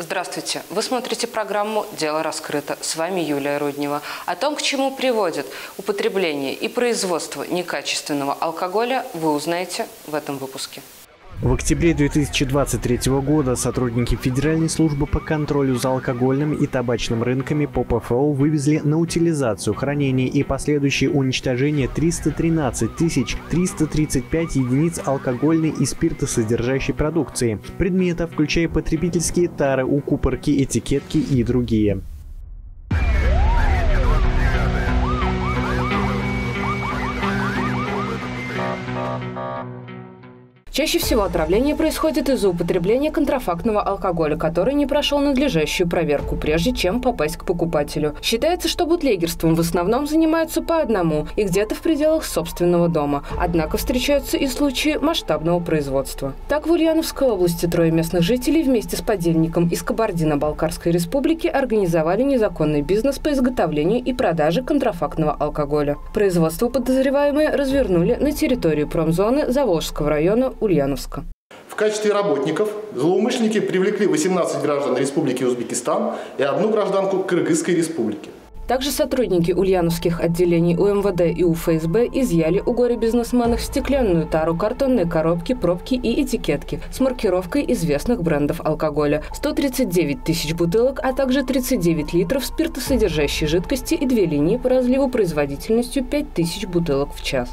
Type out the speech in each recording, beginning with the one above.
Здравствуйте. Вы смотрите программу «Дело раскрыто». С вами Юлия Руднева. О том, к чему приводит употребление и производство некачественного алкоголя, вы узнаете в этом выпуске. В октябре 2023 года сотрудники Федеральной службы по контролю за алкогольным и табачным рынками по ПФО вывезли на утилизацию, хранение и последующее уничтожение 313 335 единиц алкогольной и спиртосодержащей продукции, предметов, включая потребительские тары, укупорки, этикетки и другие. Чаще всего отравление происходит из-за употребления контрафактного алкоголя, который не прошел надлежащую проверку, прежде чем попасть к покупателю. Считается, что бутлегерством в основном занимаются по одному и где-то в пределах собственного дома. Однако встречаются и случаи масштабного производства. Так, в Ульяновской области трое местных жителей вместе с подельником из Кабардино-Балкарской республики организовали незаконный бизнес по изготовлению и продаже контрафактного алкоголя. Производство подозреваемые развернули на территории промзоны Заволжского района Ульяновска. В качестве работников злоумышленники привлекли 18 граждан Республики Узбекистан и одну гражданку Кыргызской Республики. Также сотрудники ульяновских отделений УМВД и УФСБ изъяли у горе-бизнесменов стеклянную тару, картонные коробки, пробки и этикетки с маркировкой известных брендов алкоголя, 139 тысяч бутылок, а также 39 литров спиртосодержащей жидкости и две линии по разливу производительностью 5 тысяч бутылок в час.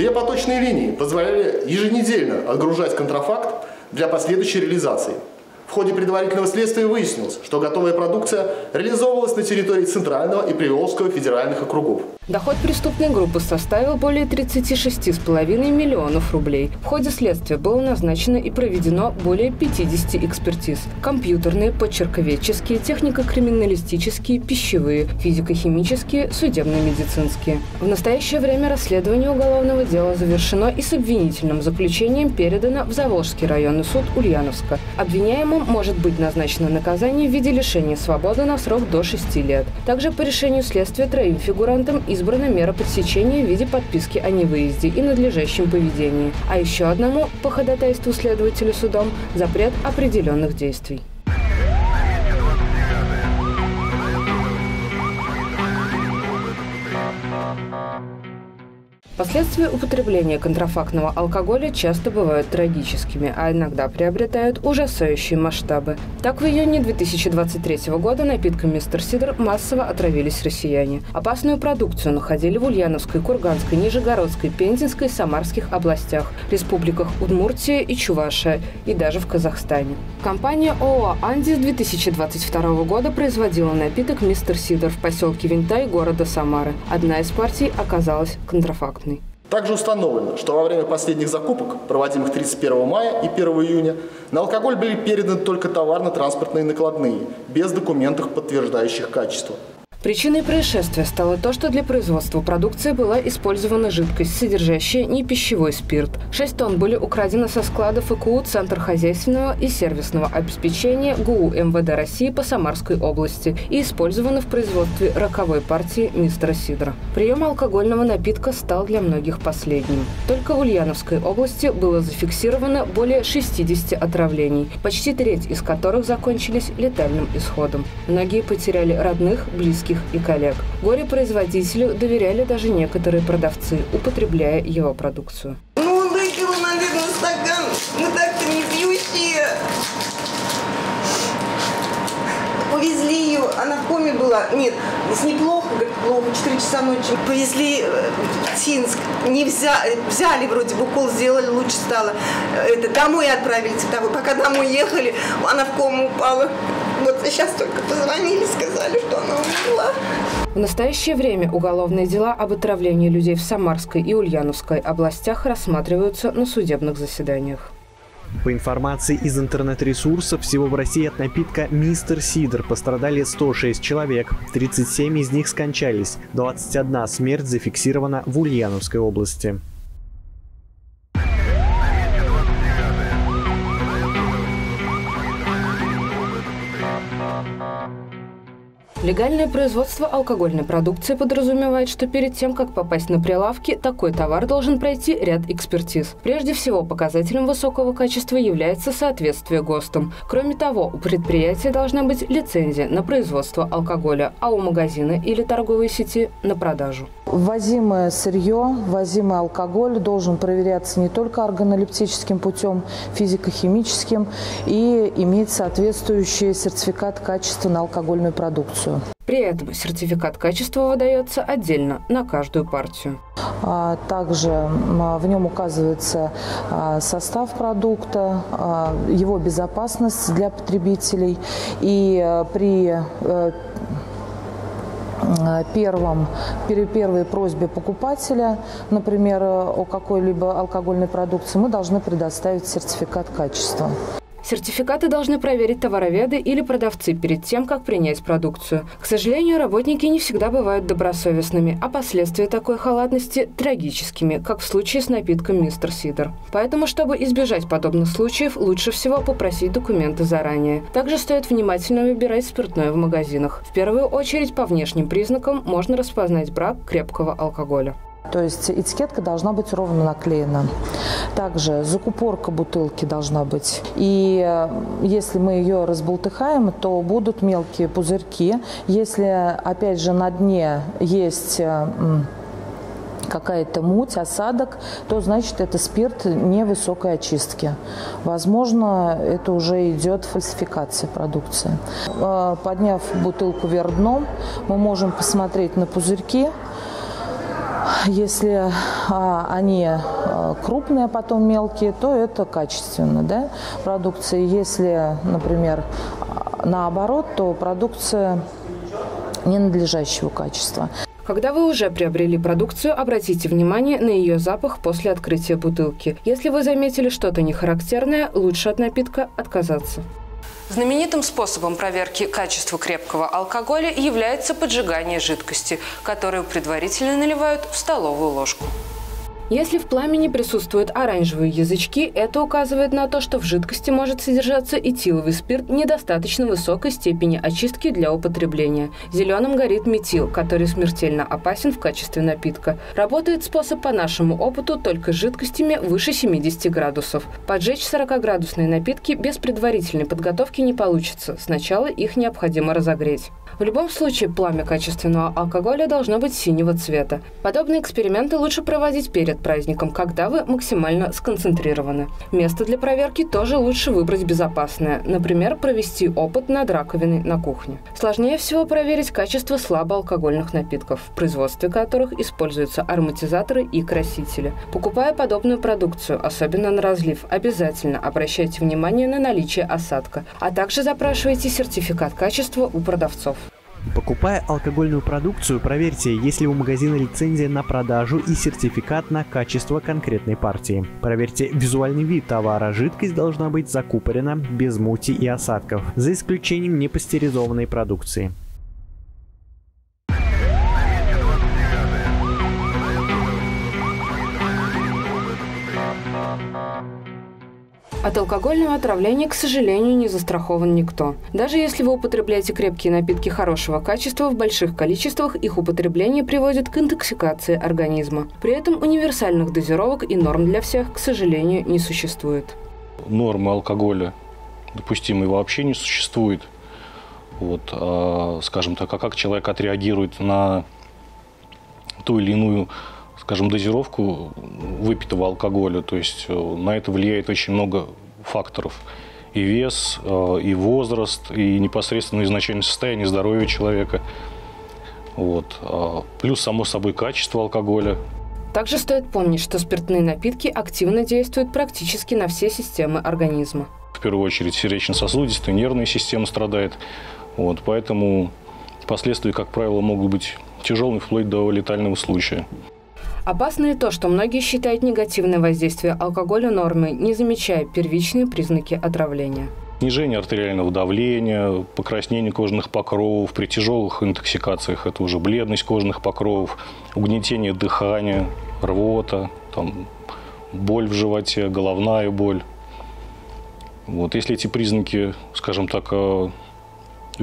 Две поточные линии позволяли еженедельно отгружать контрафакт для последующей реализации – в ходе предварительного следствия выяснилось, что готовая продукция реализовывалась на территории Центрального и Приволжского федеральных округов. Доход преступной группы составил более 36,5 миллионов рублей. В ходе следствия было назначено и проведено более 50 экспертиз. Компьютерные, почерковедческие, технико-криминалистические, пищевые, физико-химические, судебно-медицинские. В настоящее время расследование уголовного дела завершено и с обвинительным заключением передано в Заволжский районный суд Ульяновска. Обвиняемым может быть назначено наказание в виде лишения свободы на срок до 6 лет. Также по решению следствия троим фигурантам избрана мера подсечения в виде подписки о невыезде и надлежащем поведении, а еще одному, по ходатайству следователя судом, запрет определенных действий. Последствия употребления контрафактного алкоголя часто бывают трагическими, а иногда приобретают ужасающие масштабы. Так, в июне 2023 года напитком «Мистер Сидор» массово отравились россияне. Опасную продукцию находили в Ульяновской, Курганской, Нижегородской, Пензенской Самарских областях, республиках Удмуртия и Чувашия, и даже в Казахстане. Компания ООО «Анди» с 2022 года производила напиток «Мистер Сидор» в поселке Винтай города Самары. Одна из партий оказалась контрафактной. Также установлено, что во время последних закупок, проводимых 31 мая и 1 июня, на алкоголь были переданы только товарно-транспортные накладные, без документов, подтверждающих качество. Причиной происшествия стало то, что для производства продукции была использована жидкость, содержащая не пищевой спирт. 6 тонн были украдены со складов ИКУ Центр хозяйственного и сервисного обеспечения ГУ МВД России по Самарской области и использованы в производстве роковой партии мистера Сидра. Прием алкогольного напитка стал для многих последним. Только в Ульяновской области было зафиксировано более 60 отравлений, почти треть из которых закончились летальным исходом. Многие потеряли родных, близких близких и коллег. Горе-производителю доверяли даже некоторые продавцы, употребляя его продукцию. Ну, выпила, наверное, стакан. Мы так-то не пьющие. Повезли ее, она в коме была. Нет, с неплохо, говорит, плохо, 4 часа ночи. Повезли э, в Тинск, не взяли, взяли вроде бы, укол сделали, лучше стало. Это, домой отправили, пока домой ехали, она в кому упала. Вот сейчас только позвонили, сказали, что она умерла. В настоящее время уголовные дела об отравлении людей в Самарской и Ульяновской областях рассматриваются на судебных заседаниях. По информации из интернет-ресурсов, всего в России от напитка «Мистер Сидр» пострадали 106 человек, 37 из них скончались, 21 смерть зафиксирована в Ульяновской области. Легальное производство алкогольной продукции подразумевает, что перед тем, как попасть на прилавки, такой товар должен пройти ряд экспертиз. Прежде всего, показателем высокого качества является соответствие ГОСТам. Кроме того, у предприятия должна быть лицензия на производство алкоголя, а у магазина или торговой сети – на продажу. Ввозимое сырье, ввозимый алкоголь должен проверяться не только органолептическим путем, физико-химическим и иметь соответствующий сертификат качества на алкогольную продукцию продукцию. При этом сертификат качества выдается отдельно на каждую партию. А, также в нем указывается а, состав продукта, а, его безопасность для потребителей. И при э, первом, при первой просьбе покупателя, например, о какой-либо алкогольной продукции, мы должны предоставить сертификат качества. Сертификаты должны проверить товароведы или продавцы перед тем, как принять продукцию. К сожалению, работники не всегда бывают добросовестными, а последствия такой халатности трагическими, как в случае с напитком «Мистер Сидор». Поэтому, чтобы избежать подобных случаев, лучше всего попросить документы заранее. Также стоит внимательно выбирать спиртное в магазинах. В первую очередь, по внешним признакам можно распознать брак крепкого алкоголя. То есть этикетка должна быть ровно наклеена. Также закупорка бутылки должна быть. И э, если мы ее разболтыхаем, то будут мелкие пузырьки. Если, опять же, на дне есть э, какая-то муть, осадок, то значит это спирт невысокой очистки. Возможно, это уже идет фальсификация продукции. Э, подняв бутылку вверх дном, мы можем посмотреть на пузырьки, если а, они а, крупные, а потом мелкие, то это качественно, да, продукция. Если, например, наоборот, то продукция ненадлежащего качества. Когда вы уже приобрели продукцию, обратите внимание на ее запах после открытия бутылки. Если вы заметили что-то нехарактерное, лучше от напитка отказаться. Знаменитым способом проверки качества крепкого алкоголя является поджигание жидкости, которую предварительно наливают в столовую ложку. Если в пламени присутствуют оранжевые язычки, это указывает на то, что в жидкости может содержаться этиловый спирт недостаточно высокой степени очистки для употребления. Зеленым горит метил, который смертельно опасен в качестве напитка. Работает способ по нашему опыту только с жидкостями выше 70 градусов. Поджечь 40-градусные напитки без предварительной подготовки не получится. Сначала их необходимо разогреть. В любом случае, пламя качественного алкоголя должно быть синего цвета. Подобные эксперименты лучше проводить перед праздником, когда вы максимально сконцентрированы. Место для проверки тоже лучше выбрать безопасное, например, провести опыт над раковиной на кухне. Сложнее всего проверить качество слабоалкогольных напитков, в производстве которых используются ароматизаторы и красители. Покупая подобную продукцию, особенно на разлив, обязательно обращайте внимание на наличие осадка, а также запрашивайте сертификат качества у продавцов. Покупая алкогольную продукцию, проверьте, есть ли у магазина лицензия на продажу и сертификат на качество конкретной партии. Проверьте визуальный вид товара. Жидкость должна быть закупорена без мути и осадков, за исключением непастеризованной продукции. От алкогольного отравления, к сожалению, не застрахован никто. Даже если вы употребляете крепкие напитки хорошего качества, в больших количествах их употребление приводит к интоксикации организма. При этом универсальных дозировок и норм для всех, к сожалению, не существует. Нормы алкоголя допустимой вообще не существует. Вот, а, скажем так, а как человек отреагирует на ту или иную скажем, дозировку выпитого алкоголя. То есть э, на это влияет очень много факторов. И вес, э, и возраст, и непосредственно изначальное состояние здоровья человека. Вот. А плюс, само собой, качество алкоголя. Также стоит помнить, что спиртные напитки активно действуют практически на все системы организма. В первую очередь сердечно-сосудистая, нервная система страдает. Вот, поэтому последствия, как правило, могут быть тяжелыми вплоть до летального случая. Опасно и то, что многие считают негативное воздействие алкоголя нормой, не замечая первичные признаки отравления. Снижение артериального давления, покраснение кожных покровов, при тяжелых интоксикациях это уже бледность кожных покровов, угнетение дыхания, рвота, там, боль в животе, головная боль. Вот. Если эти признаки, скажем так, э,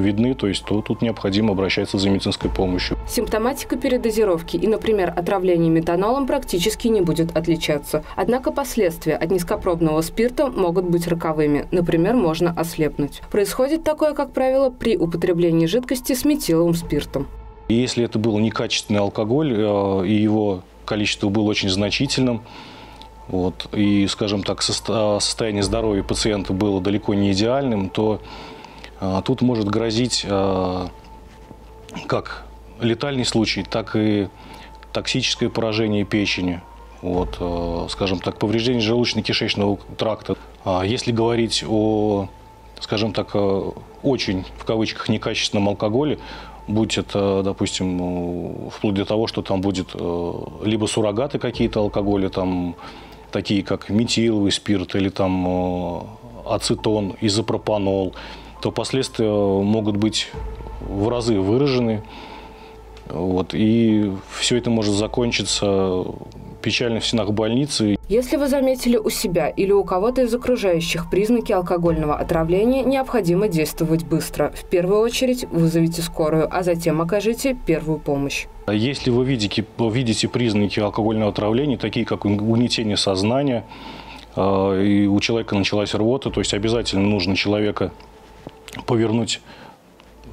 видны, то есть то тут необходимо обращаться за медицинской помощью. Симптоматика передозировки и, например, отравление метанолом практически не будет отличаться. Однако последствия от низкопробного спирта могут быть роковыми. Например, можно ослепнуть. Происходит такое, как правило, при употреблении жидкости с метиловым спиртом. И если это был некачественный алкоголь, э, и его количество было очень значительным, вот, и, скажем так, состояние здоровья пациента было далеко не идеальным, то тут может грозить а, как летальный случай, так и токсическое поражение печени. Вот, а, скажем так, повреждение желудочно-кишечного тракта. Если говорить о, скажем так, очень, в кавычках, некачественном алкоголе, будь это, допустим, вплоть до того, что там будет либо суррогаты какие-то алкоголя, там, такие как метиловый спирт или там ацетон, изопропанол, то последствия могут быть в разы выражены. Вот, и все это может закончиться печально в стенах больницы. Если вы заметили у себя или у кого-то из окружающих признаки алкогольного отравления, необходимо действовать быстро. В первую очередь вызовите скорую, а затем окажите первую помощь. Если вы видите, видите признаки алкогольного отравления, такие как угнетение сознания, э, и у человека началась рвота, то есть обязательно нужно человека повернуть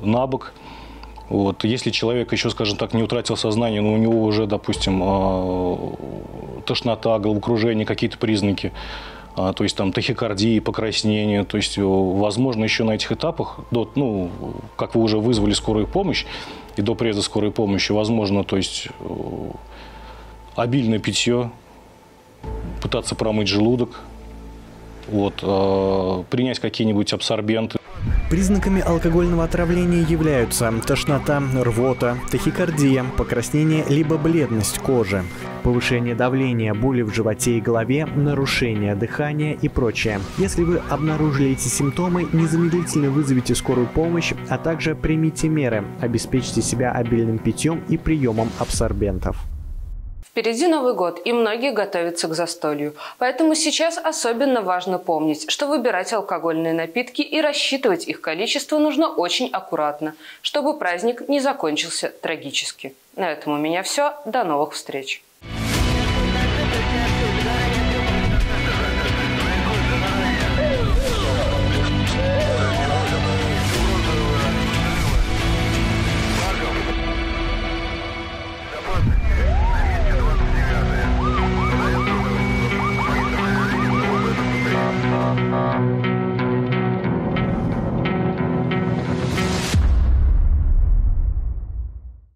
на бок. Вот. Если человек еще, скажем так, не утратил сознание, но у него уже, допустим, а, тошнота, головокружение, какие-то признаки, а, то есть там тахикардии, покраснение, то есть, возможно, еще на этих этапах, до, ну, как вы уже вызвали скорую помощь, и до приезда скорой помощи, возможно, то есть обильное питье, пытаться промыть желудок, вот, э, принять какие-нибудь абсорбенты. Признаками алкогольного отравления являются тошнота, рвота, тахикардия, покраснение либо бледность кожи, повышение давления, боли в животе и голове, нарушение дыхания и прочее. Если вы обнаружили эти симптомы, незамедлительно вызовите скорую помощь, а также примите меры, обеспечьте себя обильным питьем и приемом абсорбентов. Впереди Новый год, и многие готовятся к застолью. Поэтому сейчас особенно важно помнить, что выбирать алкогольные напитки и рассчитывать их количество нужно очень аккуратно, чтобы праздник не закончился трагически. На этом у меня все. До новых встреч!